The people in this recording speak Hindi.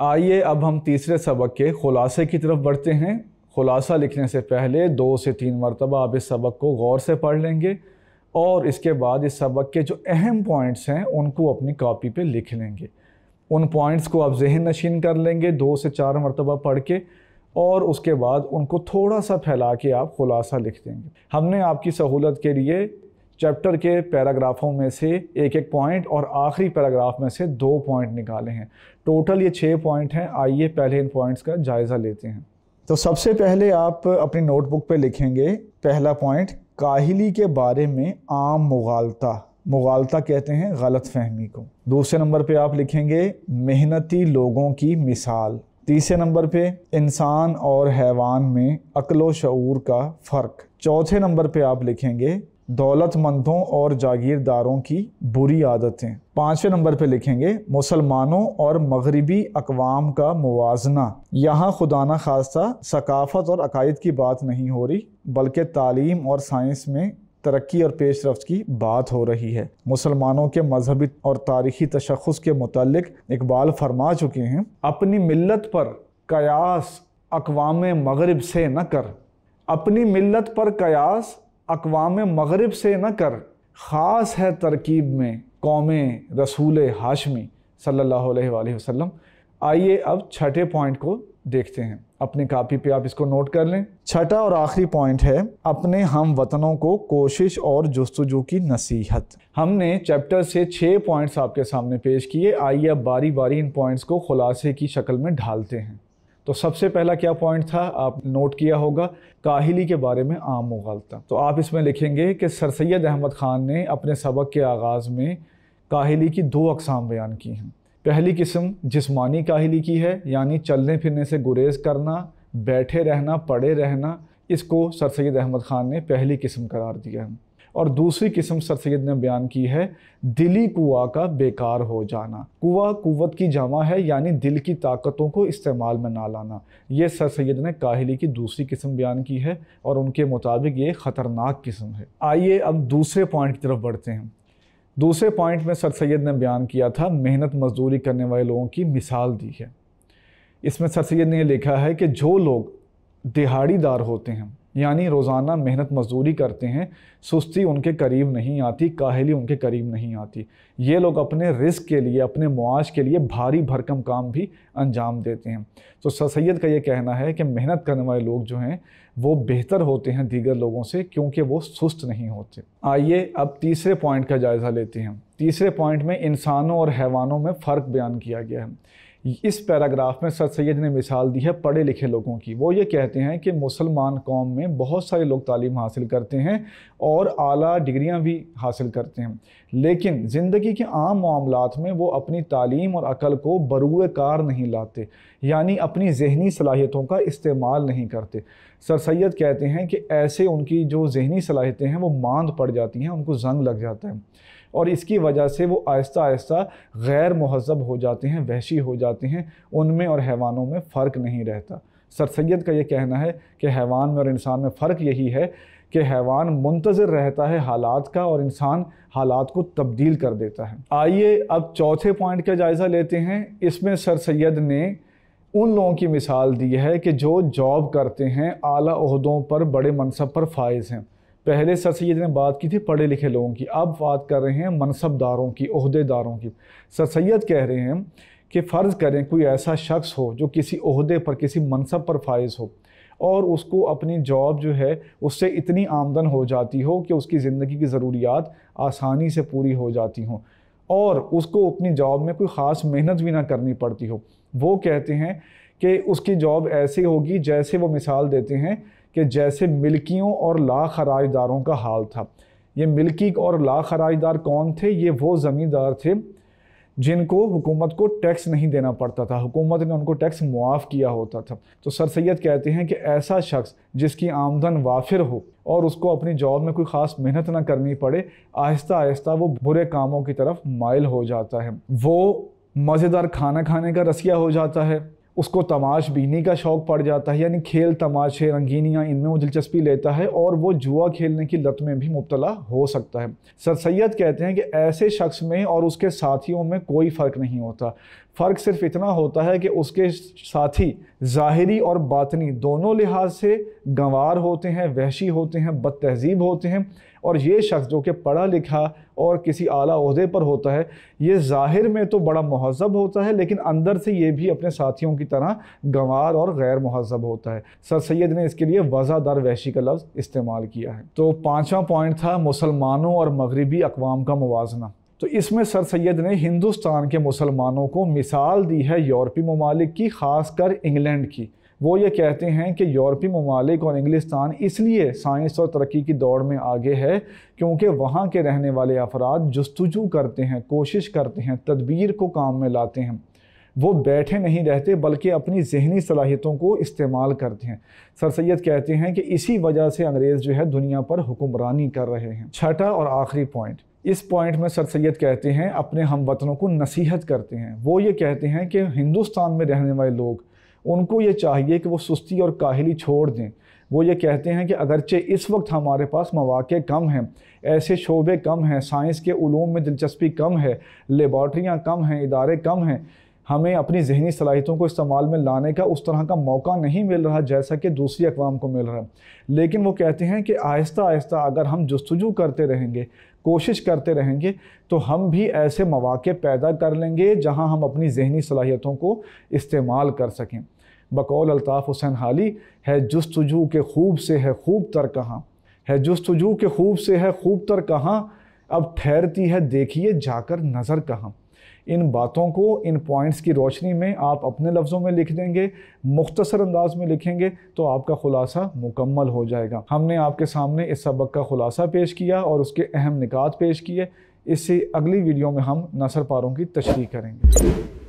आइए अब हम तीसरे सबक के खुलासे की तरफ़ बढ़ते हैं। खुलासा लिखने से पहले दो से तीन मरतबा आप इस सबक को गौर से पढ़ लेंगे और इसके बाद इस सबक के जो अहम पॉइंट्स हैं, उनको अपनी कॉपी पे लिख लेंगे। उन पॉइंट्स को आप जहन नशीन कर लेंगे दो से चार मरतबा पढ़ के और उसके बाद उनको थोड़ा सा फैला के आप खुलासा लिख देंगे। हमने आपकी सहूलत के लिए चैप्टर के पैराग्राफों में से एक एक पॉइंट और आखिरी पैराग्राफ में से दो पॉइंट निकाले हैं। टोटल ये छः पॉइंट हैं। आइए पहले इन पॉइंट्स का जायज़ा लेते हैं। तो सबसे पहले आप अपनी नोटबुक पे लिखेंगे, पहला पॉइंट, काहिली के बारे में आम मुगालता। मुगालता कहते हैं गलत फहमी को। दूसरे नंबर पे आप लिखेंगे, मेहनती लोगों की मिसाल। तीसरे नंबर पे, इंसान और हैवान में अक्लो शूर का फ़र्क। चौथे नंबर पे आप लिखेंगे दौलतमंदों और जागीरदारों की बुरी आदतें। पाँचवें नंबर पे लिखेंगे, मुसलमानों और मगरबी अकवाम का मुवजना। यहाँ खुदा न खास्ता सकाफ़त और अकायद की बात नहीं हो रही, बल्कि तालीम और साइंस में तरक्की और पेश रफ्त की बात हो रही है। मुसलमानों के मजहबी और तारीखी तशखस के मुतलक इकबाल फरमा चुके हैं, अपनी मिलत पर कयास अकवाम मगरब से न कर। अपनी मिलत पर कयास अकवाम मगरब से न कर, ख़ास है तरकीब में कौम रसूल हाशमी सल्लल्लाहु वसल्लम। आइए अब छठे पॉइंट को देखते हैं। अपनी कापी पे आप इसको नोट कर लें। छठा और आखिरी पॉइंट है, अपने हम वतनों को कोशिश और जस्तजू की नसीहत। हमने चैप्टर से छः पॉइंट्स आपके सामने पेश किए। आइए अब बारी बारी इन पॉइंट्स को खुलासे की शक्ल में ढालते हैं। तो सबसे पहला क्या पॉइंट था? आप नोट किया होगा, काहिली के बारे में आम मुगालता तो आप इसमें लिखेंगे कि सर सैद अहमद ख़ान ने अपने सबक के आगाज़ में काहिली की दो अकसाम बयान की हैं। पहली किस्म, जिस्मानी काहिली की है, यानी चलने फिरने से गुरेज करना, बैठे रहना, पड़े रहना, इसको सर सैद अहमद ख़ान ने पहली किस्म करार दिया है। और दूसरी किस्म सर सैद ने बयान की है, दिली कुआ का बेकार हो जाना। कुआ कुत की जमा है, यानी दिल की ताकतों को इस्तेमाल में ना लाना। ये सर सैद ने काहली की दूसरी किस्म बयान की है और उनके मुताबिक ये ख़तरनाक किस्म है। आइए अब दूसरे पॉइंट की तरफ़ बढ़ते हैं। दूसरे पॉइंट में सर सैद ने बयान किया था, मेहनत मजदूरी करने वाले लोगों की मिसाल दी है। इसमें सर सैद ने लिखा है कि जो लोग दिहाड़ीदार होते हैं यानी रोज़ाना मेहनत मजदूरी करते हैं, सुस्ती उनके करीब नहीं आती, काहली उनके करीब नहीं आती। ये लोग अपने रिस्क के लिए, अपने मुआश के लिए भारी भरकम काम भी अंजाम देते हैं। तो सैद का ये कहना है कि मेहनत करने वाले लोग जो हैं, वो बेहतर होते हैं दीगर लोगों से क्योंकि वो सुस्त नहीं होते। आइए अब तीसरे पॉइंट का जायज़ा लेते हैं। तीसरे पॉइंट में इंसानों और हैवानों में फ़र्क बयान किया गया है। इस पैराग्राफ में सर सैद ने मिसाल दी है पढ़े लिखे लोगों की। वो ये कहते हैं कि मुसलमान कौम में बहुत सारे लोग तालीम हासिल करते हैं और आला डिग्रियाँ भी हासिल करते हैं। लेकिन ज़िंदगी के आम मामलात में वो अपनी तालीम और अकल को बरूए कार नहीं लाते, यानी अपनी जहनी सलाहियतों का इस्तेमाल नहीं करते। सर सैद कहते हैं कि ऐसे उनकी जो जहनी सलाहियतें हैं वो मांद पड़ जाती हैं, उनको जंग लग जाता है। और इसकी वजह से वो आहिस्ता आहिस्ता गैर महजब हो जाते हैं, वहशी हो जाते हैं, उनमें और हैवानों में फ़र्क नहीं रहता। सर सैद का ये कहना है कि हैवान में और इंसान में फ़र्क यही है कि हैवान मुंतज़र रहता है हालात का और इंसान हालात को तब्दील कर देता है। आइए अब चौथे पॉइंट का जायज़ा लेते हैं। इसमें सर सैद ने उन लोगों की मिसाल दी है कि जो जॉब करते हैं, आला अहदों पर, बड़े मनसब पर फायज़ हैं। पहले सर सैद ने बात की थी, पढ़े लिखे लोगों की, अब बात कर रहे हैं मनसबदारों की अहदेदारों की। सर सैद कह रहे हैं कि फ़र्ज़ करें कोई ऐसा शख्स हो जो किसी अहदे पर, किसी मनसब पर फायज़ हो और उसको अपनी जॉब जो है, उससे इतनी आमदन हो जाती हो कि उसकी ज़िंदगी की ज़रूरियात आसानी से पूरी हो जाती हों और उसको अपनी जॉब में कोई ख़ास मेहनत भी ना करनी पड़ती हो। वो कहते हैं कि उसकी जॉब ऐसी होगी जैसे वो मिसाल देते हैं कि जैसे मिल्कियों और ला खराजदारों का हाल था। ये मिल्की और ला खराजदार कौन थे? ये वो ज़मींदार थे जिनको हुकूमत को टैक्स नहीं देना पड़ता था। हुकूमत ने उनको टैक्स मुआफ़ किया होता था। तो सर सैद कहते हैं कि ऐसा शख्स जिसकी आमदन वाफिर हो और उसको अपनी जॉब में कोई ख़ास मेहनत ना करनी पड़े, आहिस्ता आहिस्ता वो बुरे कामों की तरफ़ माइल हो जाता है। वो मज़ेदार खाना खाने का रसिया हो जाता है। उसको तमाश बीनी का शौक़ पड़ जाता है, यानी खेल तमाशे, रंगीनियाँ इनमें वो दिलचस्पी लेता है और वो जुआ खेलने की लत में भी मुबतला हो सकता है। सर सैद कहते हैं कि ऐसे शख्स में और उसके साथियों में कोई फ़र्क नहीं होता। फ़र्क सिर्फ़ इतना होता है कि उसके साथी ज़ाहरी और बातनी दोनों लिहाज से गंवार होते हैं, वहशी होते हैं बद तहजीब होते हैं। और ये शख्स जो कि पढ़ा लिखा और किसी आला अहदे पर होता है, ये ज़ाहिर में तो बड़ा महजब होता है, लेकिन अंदर से ये भी अपने साथियों की तरह गंवार और गैर महजब होता है। सर सैद ने इसके लिए वज़ादार वहशी का लफ्ज़ इस्तेमाल किया है। तो पाँचवा पॉइंट था, मुसलमानों और मगरबी अकवाम का मुवजना। तो इसमें सर सैद ने हिंदुस्तान के मुसलमानों को मिसाल दी है यूरोपी ममालिक की, ख़ासकर इंग्लैंड की। वो ये कहते हैं कि यूरोपी ममालिक और इंग्लिस्तान इसलिए साइंस और तरक्की की दौड़ में आगे है क्योंकि वहाँ के रहने वाले अफराद जस्तजू करते हैं, कोशिश करते हैं, तदबीर को काम में लाते हैं। वो बैठे नहीं रहते, बल्कि अपनी जहनी सलाहियतों को इस्तेमाल करते हैं। सर सैद कहते हैं कि इसी वजह से अंग्रेज़ जो है दुनिया पर हुक्मरानी कर रहे हैं। छठा और आखिरी पॉइंट। इस पॉइंट में सर सैद कहते हैं, अपने हम वतनों को नसीहत करते हैं। वो ये कहते हैं कि हिंदुस्तान में रहने वाले लोग, उनको ये चाहिए कि वो सुस्ती और काहली छोड़ दें। वो ये कहते हैं कि अगरचे इस वक्त हमारे पास मौाक़े कम हैं, ऐसे शोबे कम हैं, साइंस के ूम में दिलचस्पी कम है लेबॉट्रियाँ कम हैं, इदारे कम हैं। हमें अपनी जहनी सलाहियतों को इस्तेमाल में लाने का उस तरह का मौका नहीं मिल रहा जैसा कि दूसरी अकवाम को मिल रहा है। लेकिन वो कहते हैं कि आहिस्ता आहिस्ता अगर हम जस्तजू करते रहेंगे, कोशिश करते रहेंगे तो हम भी ऐसे मौाक़े पैदा कर लेंगे जहाँ हम अपनी जहनी सलाहियतों को इस्तेमाल कर सकें। बकौल अल्ताफ़ हुसैन हाली, है जस्तजू के खूब से है खूब तर कहाँ? है जस्तजू के खूब से है खूब तर कहाँ? अब ठहरती है, देखिए जाकर नज़र कहाँ? इन बातों को, इन पॉइंट्स की रोशनी में आप अपने लफ्ज़ों में लिख देंगे, मुख्तसर अंदाज में लिखेंगे तो आपका खुलासा मुकम्मल हो जाएगा। हमने आपके सामने इस सबक का खुलासा पेश किया और उसके अहम निकात पेश किए। इससे अगली वीडियो में हम नसर पारों की तशरी करेंगे।